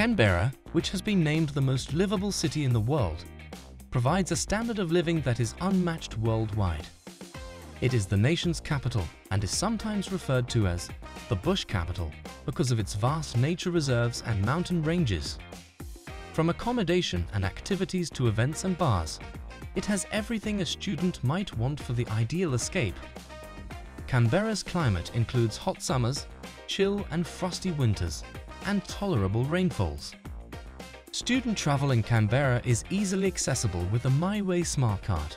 Canberra, which has been named the most livable city in the world, provides a standard of living that is unmatched worldwide. It is the nation's capital and is sometimes referred to as the bush capital because of its vast nature reserves and mountain ranges. From accommodation and activities to events and bars, it has everything a student might want for the ideal escape. Canberra's climate includes hot summers, chill and frosty winters, and tolerable rainfalls. Student travel in Canberra is easily accessible with the MyWay Smart Card.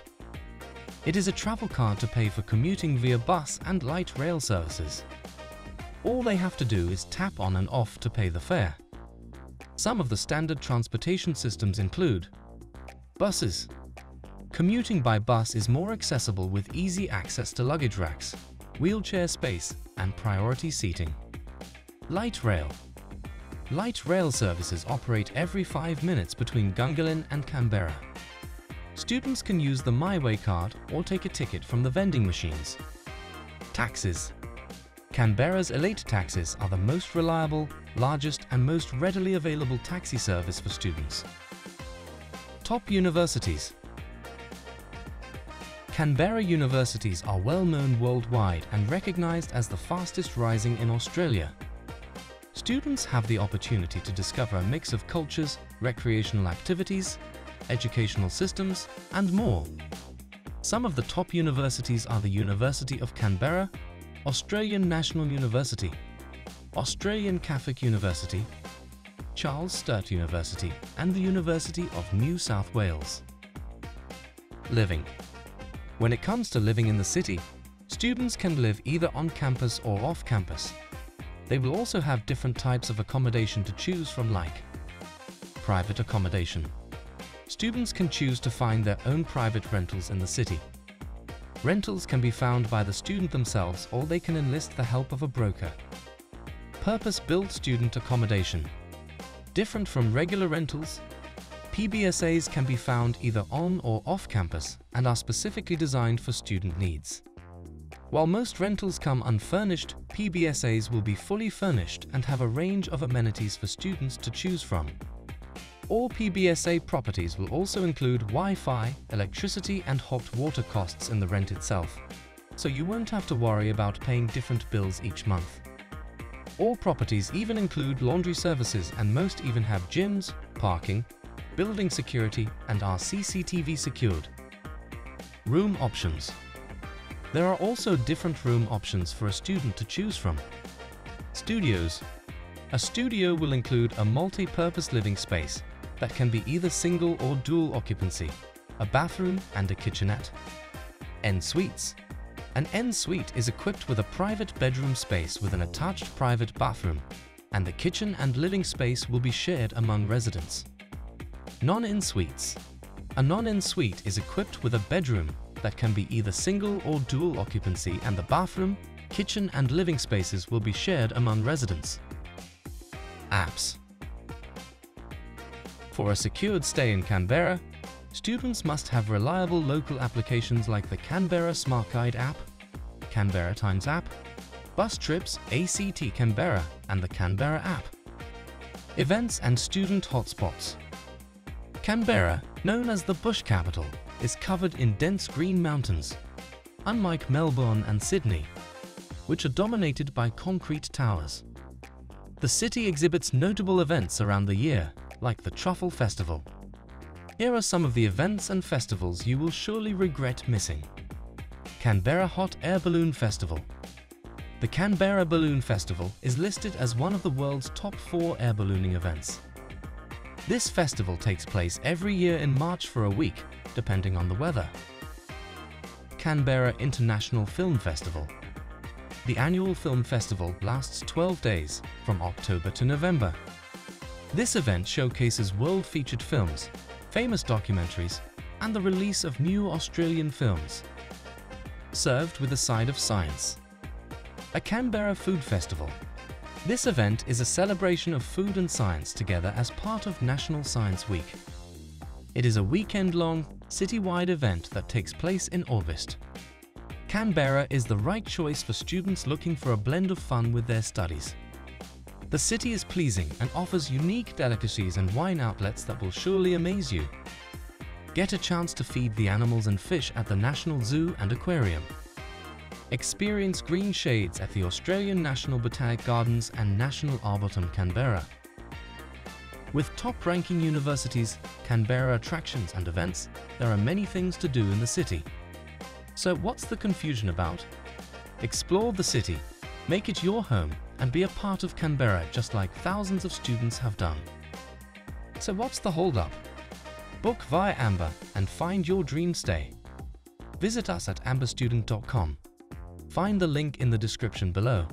It is a travel card to pay for commuting via bus and light rail services. All they have to do is tap on and off to pay the fare. Some of the standard transportation systems include buses. Commuting by bus is more accessible with easy access to luggage racks, wheelchair space and priority seating. Light rail. Light rail services operate every five minutes between Gungahlin and Canberra. Students can use the MyWay card or take a ticket from the vending machines. Taxis. Canberra's Elite taxis are the most reliable, largest and most readily available taxi service for students. Top universities. Canberra universities are well known worldwide and recognized as the fastest rising in Australia. Students have the opportunity to discover a mix of cultures, recreational activities, educational systems, and more. Some of the top universities are the University of Canberra, Australian National University, Australian Catholic University, Charles Sturt University, and the University of New South Wales. Living When it comes to living in the city, students can live either on campus or off campus. They will also have different types of accommodation to choose from like Private accommodation students can choose to find their own private rentals in the city. Rentals can be found by the student themselves or they can enlist the help of a broker. Purpose-built student accommodation. Different from regular rentals, PBSAs can be found either on or off campus and are specifically designed for student needs. While most rentals come unfurnished, PBSAs will be fully furnished and have a range of amenities for students to choose from. All PBSA properties will also include Wi-Fi, electricity and hot water costs in the rent itself, so you won't have to worry about paying different bills each month. All properties even include laundry services and most even have gyms, parking, building security and are CCTV secured. Room options. There are also different room options for a student to choose from. Studios. A studio will include a multi-purpose living space that can be either single or dual occupancy, a bathroom and a kitchenette. En-suites. An en-suite is equipped with a private bedroom space with an attached private bathroom, and the kitchen and living space will be shared among residents. Non-en-suites. A non-en-suite is equipped with a bedroom that can be either single or dual occupancy and the bathroom, kitchen and living spaces will be shared among residents. Apps for a secured stay in Canberra, students must have reliable local applications like the Canberra Smart Guide app, Canberra Times app, Bus Trips ACT Canberra and the Canberra app. Events and student hotspots. Canberra, known as the bush capital, is covered in dense green mountains, unlike Melbourne and Sydney, which are dominated by concrete towers. The city exhibits notable events around the year, like the Truffle Festival. Here are some of the events and festivals you will surely regret missing. Canberra Hot Air Balloon Festival The Canberra Balloon Festival is listed as one of the world's top four air ballooning events. This festival takes place every year in March for a week, depending on the weather. Canberra International Film Festival The annual film festival lasts 12 days, from October to November. This event showcases world-featured films, famous documentaries, and the release of new Australian films. Served with a side of science. A Canberra Food Festival. This event is a celebration of food and science together as part of National Science Week. It is a weekend-long, citywide event that takes place in August. Canberra is the right choice for students looking for a blend of fun with their studies. The city is pleasing and offers unique delicacies and wine outlets that will surely amaze you. Get a chance to feed the animals and fish at the National Zoo and Aquarium. Experience green shades at the Australian National Botanic Gardens and National Arboretum Canberra. With top-ranking universities, Canberra attractions and events, there are many things to do in the city. So what's the confusion about? Explore the city, make it your home and be a part of Canberra just like thousands of students have done. So what's the hold-up? Book via Amber and find your dream stay. Visit us at amberstudent.com. Find the link in the description below.